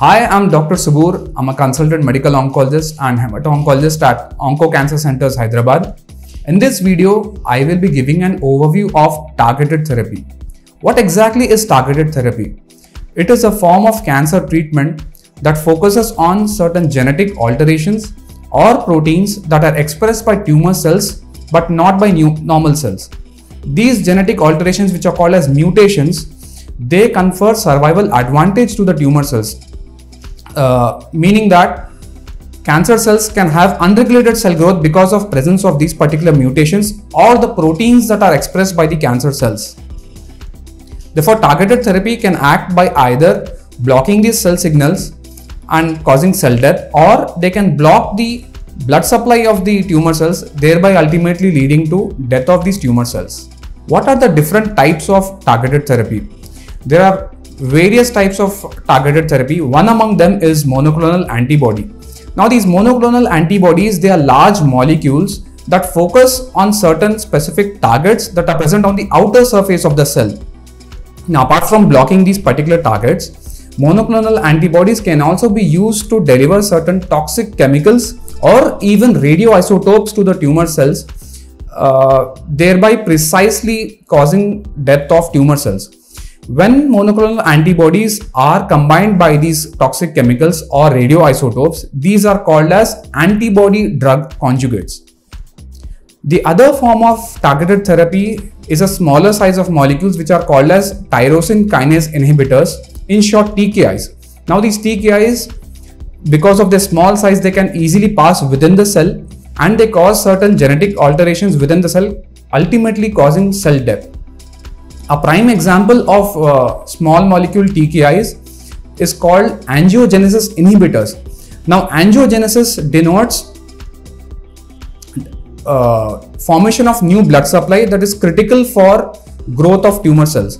Hi, I'm Dr. Subur. I'm a consultant medical oncologist and hemato-oncologist at Onco Cancer Centers, Hyderabad. In this video, I will be giving an overview of targeted therapy. What exactly is targeted therapy? It is a form of cancer treatment that focuses on certain genetic alterations or proteins that are expressed by tumor cells but not by new, normal cells. These genetic alterations which are called as mutations, they confer survival advantage to the tumor cells, uh, meaning that cancer cells can have unregulated cell growth because of presence of these particular mutations or the proteins that are expressed by the cancer cells. Therefore, targeted therapy can act by either blocking these cell signals and causing cell death or they can block the blood supply of the tumor cells thereby ultimately leading to death of these tumor cells. What are the different types of targeted therapy? There are various types of targeted therapy. One among them is monoclonal antibody. Now these monoclonal antibodies, they are large molecules that focus on certain specific targets that are present on the outer surface of the cell. Now apart from blocking these particular targets, monoclonal antibodies can also be used to deliver certain toxic chemicals or even radioisotopes to the tumor cells, uh, thereby precisely causing death of tumor cells. When monoclonal antibodies are combined by these toxic chemicals or radioisotopes, these are called as antibody drug conjugates. The other form of targeted therapy is a smaller size of molecules which are called as tyrosine kinase inhibitors, in short TKIs. Now these TKIs, because of their small size, they can easily pass within the cell and they cause certain genetic alterations within the cell, ultimately causing cell death. A prime example of uh, small molecule TKIs is called angiogenesis inhibitors. Now, angiogenesis denotes uh, formation of new blood supply that is critical for growth of tumor cells.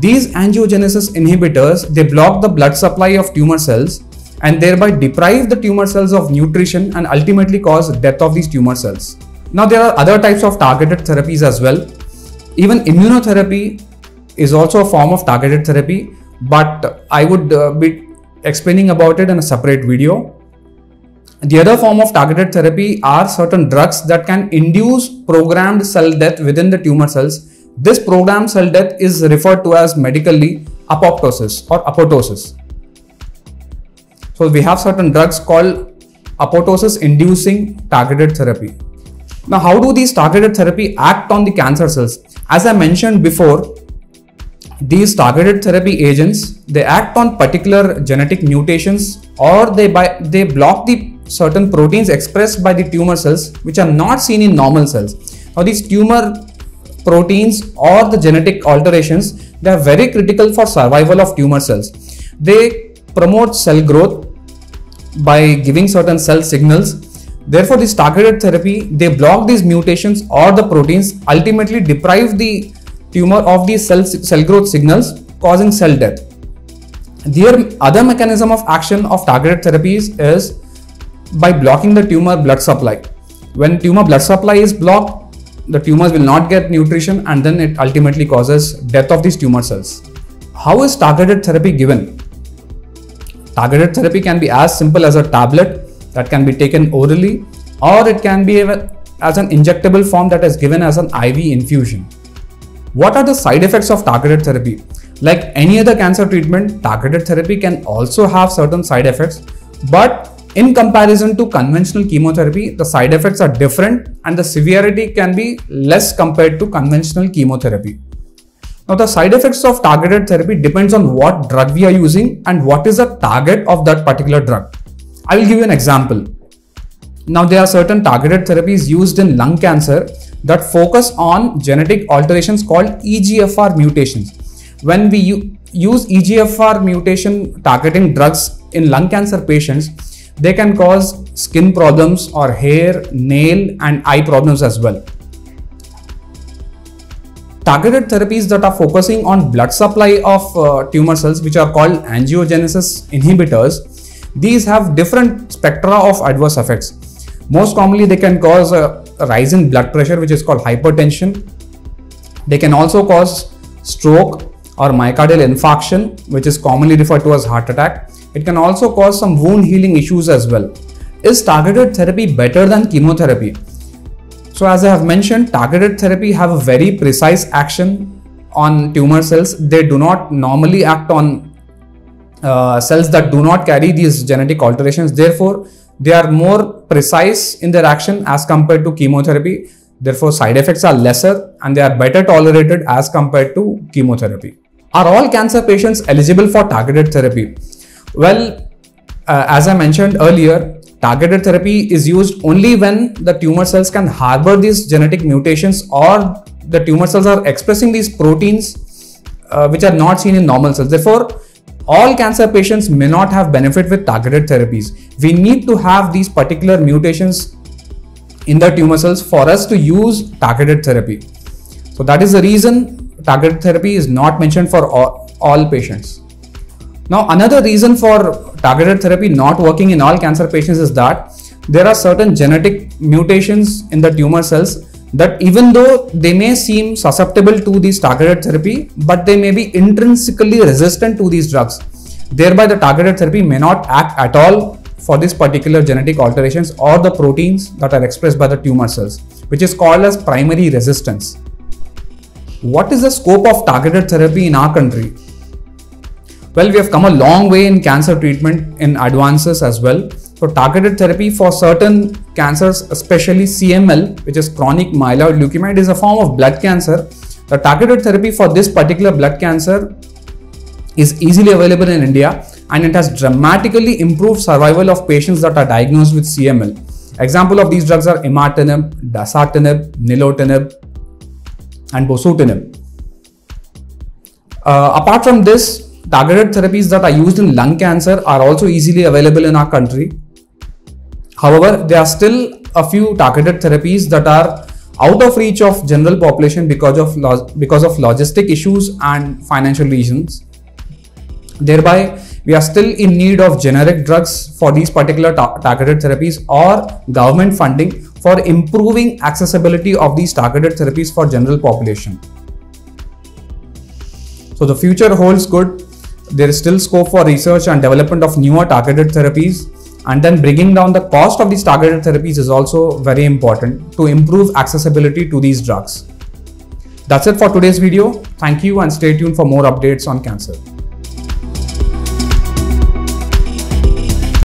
These angiogenesis inhibitors they block the blood supply of tumor cells and thereby deprive the tumor cells of nutrition and ultimately cause death of these tumor cells. Now there are other types of targeted therapies as well. Even immunotherapy is also a form of targeted therapy, but I would uh, be explaining about it in a separate video. The other form of targeted therapy are certain drugs that can induce programmed cell death within the tumor cells. This programmed cell death is referred to as medically apoptosis or apoptosis. So we have certain drugs called apoptosis inducing targeted therapy. Now, how do these targeted therapy act on the cancer cells? As I mentioned before, these targeted therapy agents they act on particular genetic mutations or they by, they block the certain proteins expressed by the tumor cells which are not seen in normal cells. Now, these tumor proteins or the genetic alterations they are very critical for survival of tumor cells. They promote cell growth by giving certain cell signals. Therefore, this targeted therapy, they block these mutations or the proteins, ultimately deprive the tumor of these cell, cell growth signals, causing cell death. The other mechanism of action of targeted therapies is by blocking the tumor blood supply. When tumor blood supply is blocked, the tumors will not get nutrition and then it ultimately causes death of these tumor cells. How is targeted therapy given? Targeted therapy can be as simple as a tablet that can be taken orally or it can be as an injectable form that is given as an IV infusion. What are the side effects of targeted therapy? Like any other cancer treatment, targeted therapy can also have certain side effects, but in comparison to conventional chemotherapy, the side effects are different and the severity can be less compared to conventional chemotherapy. Now the side effects of targeted therapy depends on what drug we are using and what is the target of that particular drug. I will give you an example. Now there are certain targeted therapies used in lung cancer that focus on genetic alterations called EGFR mutations. When we use EGFR mutation targeting drugs in lung cancer patients, they can cause skin problems or hair, nail and eye problems as well. Targeted therapies that are focusing on blood supply of uh, tumor cells which are called angiogenesis inhibitors, these have different spectra of adverse effects. Most commonly they can cause a rise in blood pressure which is called hypertension. They can also cause stroke or myocardial infarction, which is commonly referred to as heart attack. It can also cause some wound healing issues as well. Is targeted therapy better than chemotherapy? So as I have mentioned, targeted therapy have a very precise action on tumor cells. They do not normally act on uh, cells that do not carry these genetic alterations. Therefore, they are more precise in their action as compared to chemotherapy. Therefore, side effects are lesser and they are better tolerated as compared to chemotherapy. Are all cancer patients eligible for targeted therapy? Well, uh, as I mentioned earlier, targeted therapy is used only when the tumor cells can harbor these genetic mutations or the tumor cells are expressing these proteins uh, which are not seen in normal cells. Therefore, all cancer patients may not have benefit with targeted therapies. We need to have these particular mutations in the tumor cells for us to use targeted therapy. So that is the reason targeted therapy is not mentioned for all, all patients. Now another reason for targeted therapy not working in all cancer patients is that there are certain genetic mutations in the tumor cells that even though they may seem susceptible to these targeted therapy, but they may be intrinsically resistant to these drugs. Thereby, the targeted therapy may not act at all for this particular genetic alterations or the proteins that are expressed by the tumor cells, which is called as primary resistance. What is the scope of targeted therapy in our country? Well, we have come a long way in cancer treatment in advances as well. So targeted therapy for certain cancers, especially CML, which is chronic myeloid leukemia, it is a form of blood cancer. The targeted therapy for this particular blood cancer is easily available in India and it has dramatically improved survival of patients that are diagnosed with CML. Example of these drugs are imatinib, dasatinib, nilotinib, and bosutinib. Uh, apart from this, targeted therapies that are used in lung cancer are also easily available in our country. However, there are still a few targeted therapies that are out of reach of general population because of because of logistic issues and financial reasons. Thereby, we are still in need of generic drugs for these particular ta- targeted therapies or government funding for improving accessibility of these targeted therapies for general population. So the future holds good. There is still scope for research and development of newer targeted therapies and then bringing down the cost of these targeted therapies is also very important to improve accessibility to these drugs. That's it for today's video. Thank you and stay tuned for more updates on cancer.